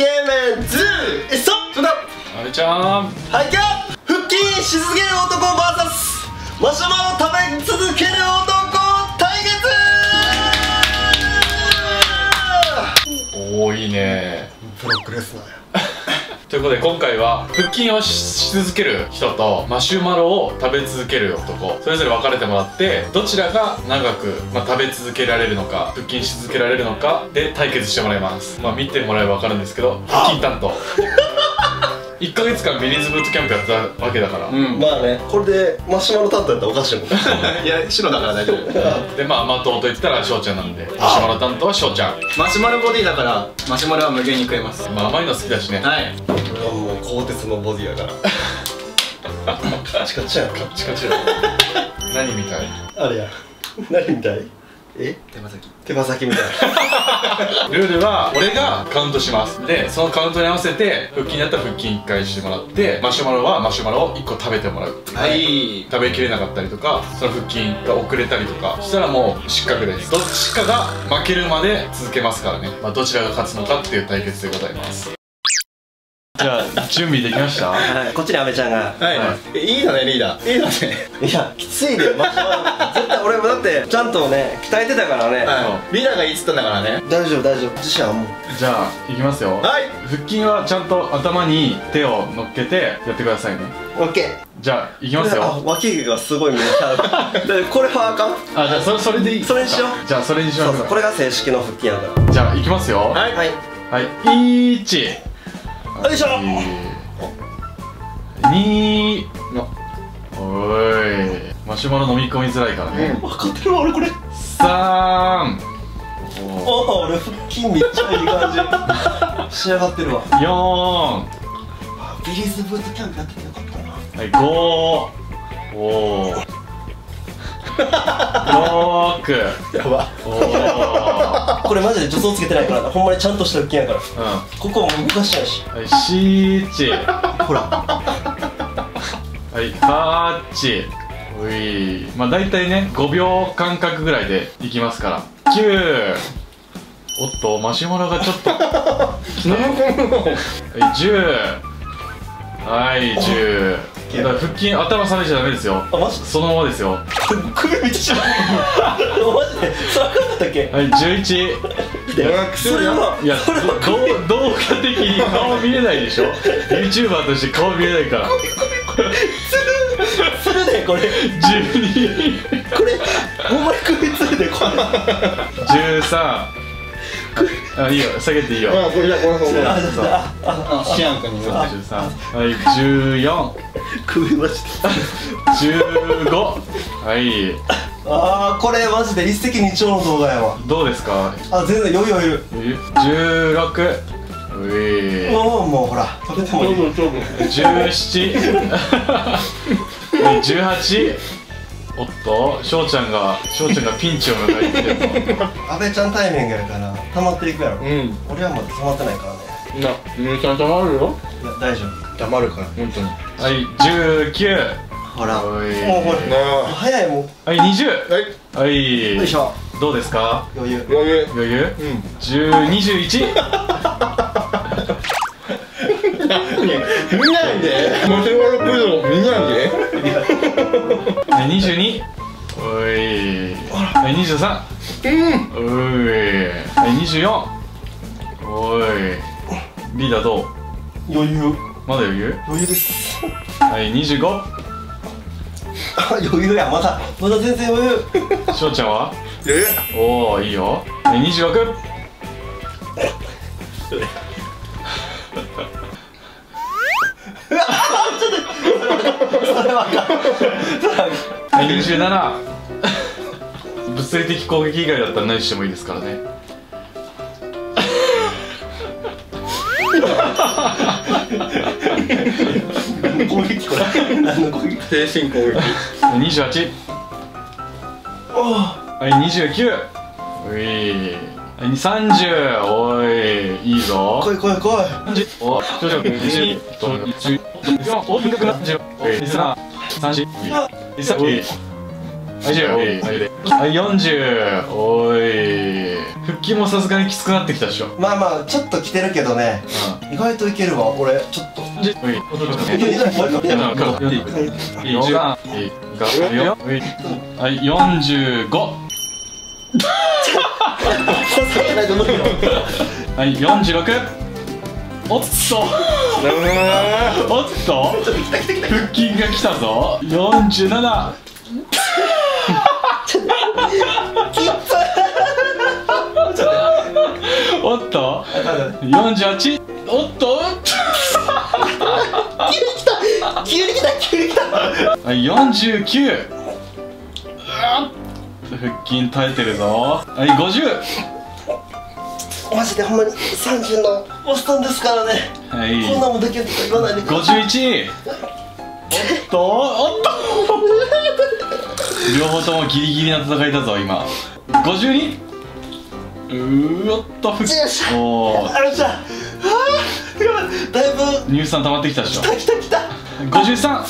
け麺ズーえそそんなあれちゃんはいきゃ腹筋し続ける男 VS マシュマロ食べ続ける男対決。おおいいね。ブロックレスナーやということで今回は腹筋をしし続ける人とマシュマロを食べ続ける男それぞれ分かれてもらってどちらが長く、まあ、食べ続けられるのか腹筋し続けられるのかで対決してもらいます。まあ見てもらえば分かるんですけど腹筋担当。1ヶ月間ビリーズブートキャンプやったわけだから、うん。まあね。これでマシュマロ担当やったらおかしいもん。いや白だから大丈夫。でまあ的と言ったら翔ちゃんなんで。マシュマロ担当は翔ちゃん。マシュマロボディだからマシュマロは無限に食えます。まあ甘いの好きだしね。はい鋼鉄のボディやから。カチカチやんかチカチカ何みたい？あれや。何みたい？え？手羽先。手羽先みたい。ルールは俺がカウントします。でそのカウントに合わせて腹筋やったら腹筋1回してもらってマシュマロはマシュマロを1個食べてもらう。はい。食べきれなかったりとかその腹筋が遅れたりとか。したらもう失格です。どっちかが負けるまで続けますからね、まあ、どちらが勝つのかっていう対決でございますじゃあ準備できました？はい。こっちに阿部ちゃんが。はい、えい。いのねリーダー。いいのね。いやきついでマシュマロ絶対俺もだって ちゃんとね鍛えてたからね、はい。リーダーがいいっつったんだからね。大丈夫大丈夫。自信はもうじゃあいきますよはい。腹筋はちゃんと頭に手を乗っけてやってくださいねオッケーじゃあいきますよあ脇毛がすごい見えちゃうでこれはあかんあじゃあそれそれでいいそれにしようじゃあそれにしまそうすそうこれが正式の腹筋やからじゃあいきますよはいはいはい1よいしょ。2の。おい。マシュマロ飲み込みづらいからね、分かってるわ俺これ。3おお俺腹筋めっちゃいい感じ。仕上がってるわ。4はビリーズブートキャンプやっててよかったな。い5おー。6やば。おー これマジで助走つけてないからなほんまにちゃんとした腹筋やから。うここも動かしちゃうし。んはい7ほら。はい8おい。まあ大体ね5秒間隔ぐらいでいきますから。9おっとマシュマロがちょっと。はい10はい10だから腹筋頭下げちゃダメですよ。あマジそのままですよ。は首めっちゃ マジで？それ分かったっけ？い11それはいやそれはどう動画的に顔見れないでしょ？YouTuber として顔見れないから。するでこれ。12これほんまに首つるでこれ。13あいいよ下げていいよ。あこれじゃこれこれああああシアン君に13はい14首マジで15はい。あーこれマジで一石二鳥の動画やわ。どうですか？あ全然余裕余裕。16ういもうもうほら。食べてもいい。1718 おっと翔ちゃんが翔ちゃんがピンチを迎えてるぞ。阿部ちゃんタイミングやから溜まっていくやろ。うん。俺はまだ溜まってないからね。なゆうちゃんたまるよ。いや大丈黙るから。本当に。はい19夫ほら。もうおい。これなあ。早いもん。はい20はい。はい。よいしょ。どうですか？余裕。余裕。余裕？うん。1021見ないで。マシュマロ来るの見ないで。はい22おい。はい23うん。おい24おい。リーダーどう？余裕。まだ余裕？余裕です。はい25あ余裕や。まだまだ全然余裕。翔ちゃんは？えおおいいよ。はい26それはあかんそれはあかんはい27物理的攻撃以外だったら何してもいいですからね攻撃。これ何の攻撃精神攻撃28はい。29おいはい30おいいいぞ来い来い来い30お少々20と14お深くなってるおい23 30いいさいい80はい40おい腹筋もさすがにきつくなってきたでしょまあまあちょっと来てるけどね意外といけるわ俺ちょっとはい四十五。はい四十六。おっと。おっと。腹筋が来たぞ。四十七。おっと。四十八。おっと。急に来た。急に来た。はい49うわっ腹筋耐えてるぞ。はい50マジでほんまに30のおっさんですからね。はい。こんなもんできるとか言わないでください。51おっと。おっと。両方ともギリギリな戦いだぞ今。52うーおっと。腹よっしゃ。おー。あよっしゃあ。ーやばいだいぶ乳酸溜まってきたでしょ。来た来た来た。53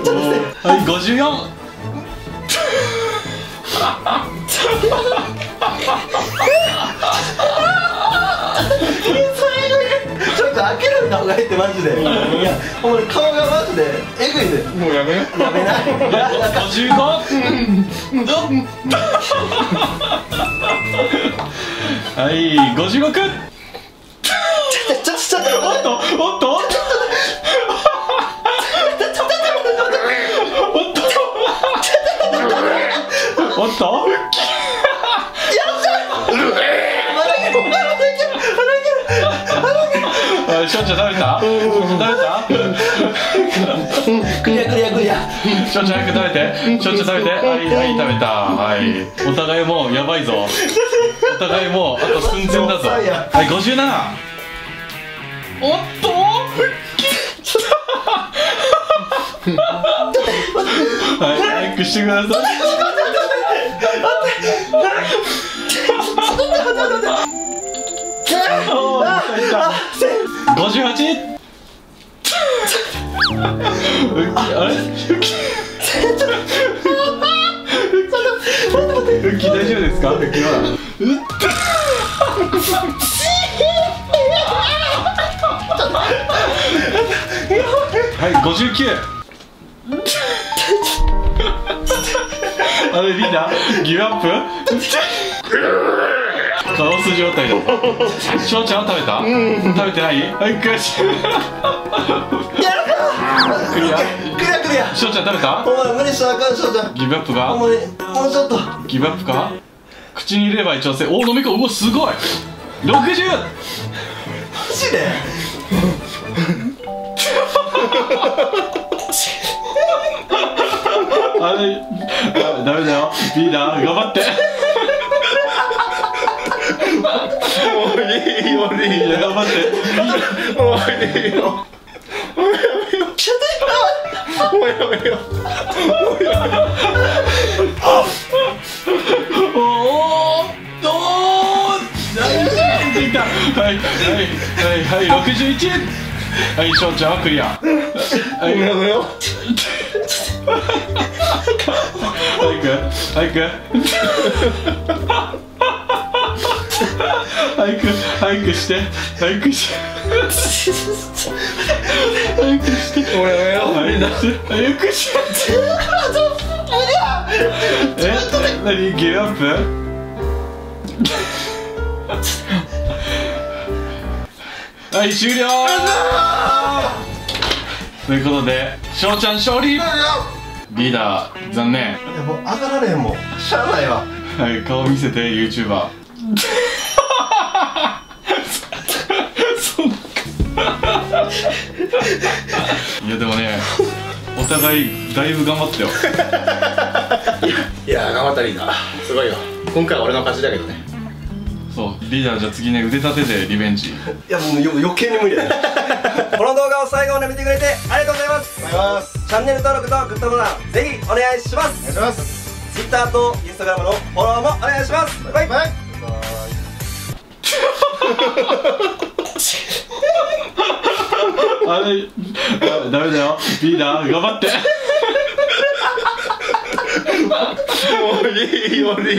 ちょっとセはい54ちょっと開けるんだほうがいいってマジで、いや顔がマジでえぐいでもうやめやめない。55う、うん。ょっとちょっとちょっとおっとおっとおっとおっとあしょうちゃん食べた食べクリアクリアクリアしょうちゃん早く食べてしょうちゃん食べてはいはい食べたはいお互いもうやばいぞ互いもうあと寸前だぞ。はい57おっと？はい早くしてください。おーい。ったあせん58あれ大丈夫ですか？復帰ははい59あれリーダーギブアップ？カオス状態。だ翔ちゃんは食べた、食べてない？はい悔しい。クリアクリアクリア翔ちゃん食べた？お前無理したらあかんしょうちゃん。ギブアップが？ほんまにもうちょっと。ギブアップか？口に入れれば一応せ。おお飲み込む。うわすごい。60マジで？あれあダメだよ。リーダー頑張って。もういいよいいよ頑張って。もういいようもうやめよおおおおついたはいはいはいはい61はい翔ちゃんはクリアはいやめよ早く早く早く早くして早くして早くしてもうやめよ早くして早くして。え何ギブアップ。はい終了。ということで翔ちゃん勝利リーダー残念。いやもう上がられへんもん。しゃあないわ。はい顔見せて YouTuber いやでもねお互いだいぶ頑張ったよ。いや頑張ったリーダーすごいよ。今回は俺の勝ちだけどね。そう。リーダーじゃあ次ね腕立てでリベンジ。いやもうよ余計に無理だよこの動画を最後まで見てくれてありがとうございます。ありがとうございます。チャンネル登録とグッドボタンぜひお願いします。お願いします。Twitter と Instagram のフォローもお願いします。バイバイ。バイバイあれダメだよ。リーダー頑張って。もういいよリーダー。